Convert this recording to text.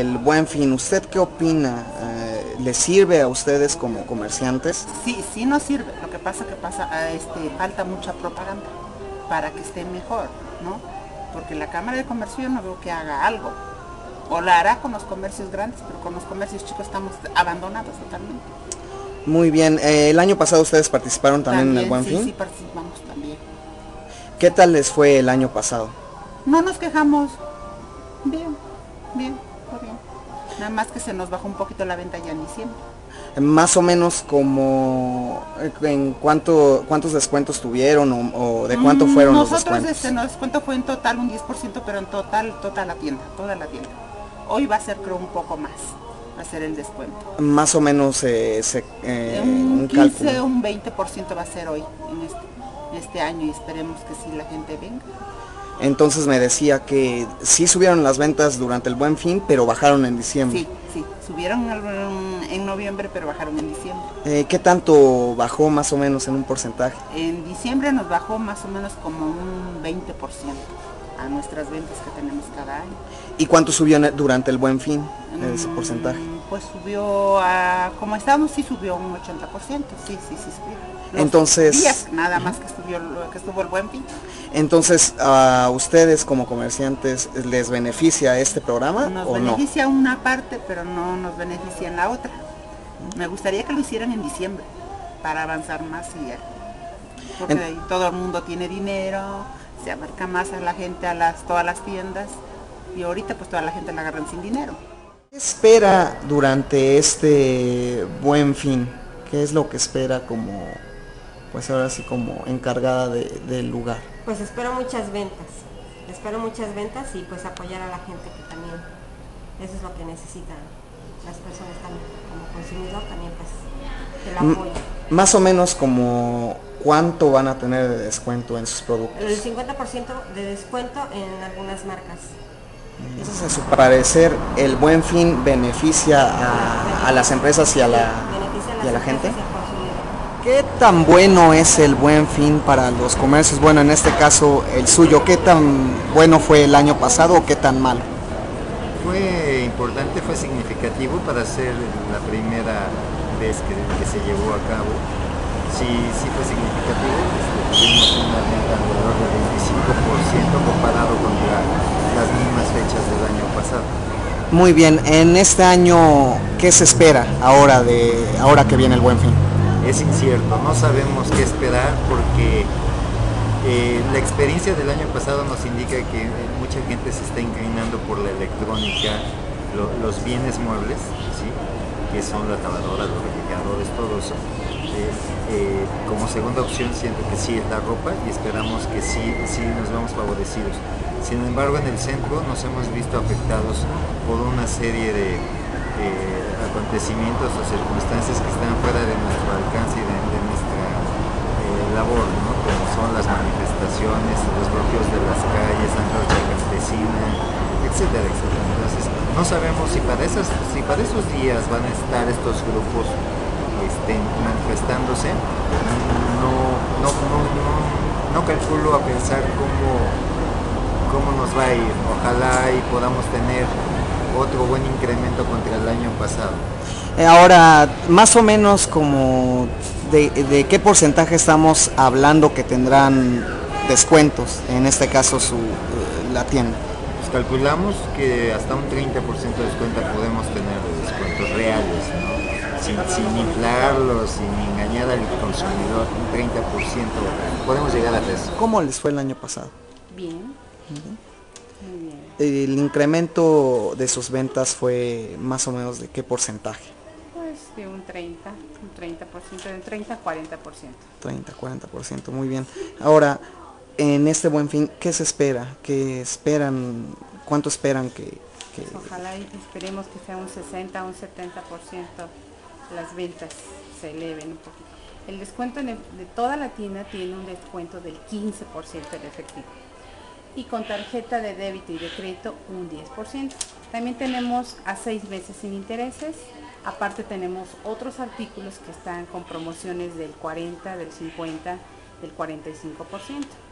El buen fin, ¿usted qué opina? Eh, ¿Le sirve a ustedes como comerciantes? Sí, sí nos sirve. Lo que pasa que pasa, ah, este, falta mucha propaganda para que esté mejor, ¿no? Porque la Cámara de Comercio yo no veo que haga algo. O la hará con los comercios grandes, pero con los comercios chicos estamos abandonados totalmente. Muy bien, eh, el año pasado ustedes participaron también, en el Buen sí, Fin. Sí, participamos también. ¿Qué tal les fue el año pasado? No nos quejamos. Bien, bien. Nada más que se nos bajó un poquito la venta ya en diciembre. Más o menos como eh, en cuánto cuántos descuentos tuvieron o, o de cuánto Mm, fueron los Nosotros descuentos. este, nuestro descuento fue en total un 10%, pero en total, toda la tienda, toda la tienda. Hoy va a ser creo un poco más, ser el descuento. Más o menos eh, se- eh, un un 15, cálculo. un 20% va a ser hoy, en este, en este año, y esperemos que sí la gente venga. Entonces me decía que sí subieron las ventas durante el Buen Fin, pero bajaron en diciembre. Sí, sí, subieron en, en noviembre, pero bajaron en diciembre. Eh, ¿Qué tanto bajó más o menos en un porcentaje? En diciembre nos bajó más o menos como un 20% a nuestras ventas que tenemos cada año. ¿Y cuánto subió en- durante el Buen Fin ese Mm, porcentaje? Pues subió a, como estábamos, sí subió un 80%, sí, sí, sí subió. Los Entonces- días nada más que, estuvo, que estuvo el buen fin. Entonces, ¿a ustedes como comerciantes les beneficia este programa Nos o no? beneficia una parte, pero no nos beneficia en la otra. Me gustaría que lo hicieran en diciembre para avanzar más y. Porque En- ahí todo el mundo tiene dinero, se abarca más a la gente, a las, todas las tiendas. Y ahorita pues toda la gente la agarran sin dinero. ¿Qué espera durante este Buen Fin? ¿Qué es lo que espera como, pues ahora sí como encargada de- del lugar? Pues espero muchas ventas, espero muchas ventas y pues apoyar a la gente que también, eso es lo que necesitan las personas también, como consumidor también pues, el Mm, apoyo. Más o menos como cuánto van a tener de descuento en sus productos. El 50% de descuento en algunas marcas. Entonces, a su parecer, el Buen Fin beneficia a, a las empresas y a la, y a la gente. empresas y al consumidor. ¿Qué tan bueno es el Buen Fin para los comercios? Bueno, en este caso el suyo, ¿qué tan bueno fue el año pasado o qué tan malo? Fue importante, fue significativo para ser la primera vez que, que se llevó a cabo. Sí, sí fue significativo. este, tuvimos una venta alrededor del 25% comparado con la- las mismas fechas del año pasado. Muy bien, en este año, ¿qué se espera ahora de ahora que viene el Buen Fin? Es incierto, no sabemos qué esperar porque eh, la experiencia del año pasado nos indica que eh, mucha gente se está inclinando por la electrónica, lo- los bienes muebles, que son la lavadora, los refrigeradores, todo eso. Eh, como segunda opción siento que sí es la ropa y esperamos que sí, sí nos vemos favorecidos. Sin embargo, en el centro nos hemos visto afectados por una serie de eh, acontecimientos o circunstancias que están fuera de nuestro alcance y de, nuestra eh, labor, ¿no? como son las manifestaciones, los bloqueos de las calles, antorcha campesina, etcétera, etcétera. Entonces, no sabemos si para, esas, si para esos días van a estar estos grupos este, manifestándose, no, no, no, no, no calculo a pensar cómo, cómo nos va a ir. Ojalá y podamos tener otro buen incremento contra el año pasado. Eh, Ahora, más o menos como de, de qué porcentaje estamos hablando que tendrán descuentos, en este caso su, eh, la tienda. Pues calculamos que hasta un 30% de descuento podemos tener de descuentos reales, ¿no? sin, sin inflarlos, sin engañar al consumidor, un 30%, podemos llegar a eso. ¿Cómo les fue el año pasado? Bien. El incremento de sus ventas fue más o menos de qué porcentaje? Pues de un 30, un 30%, de 30 a 40%. 30, 40%, muy bien. Ahora, en este buen fin, ¿qué se espera? ¿Qué esperan? ¿Cuánto esperan que, que- Ojalá y esperemos que sea un 60, un 70% las ventas se eleven un poquito. El descuento de toda la tienda tiene un descuento del 15% en efectivo. Y con tarjeta de débito y de crédito un 10%. También tenemos a seis meses sin intereses. Aparte tenemos otros artículos que están con promociones del 40, del 50, del 45%.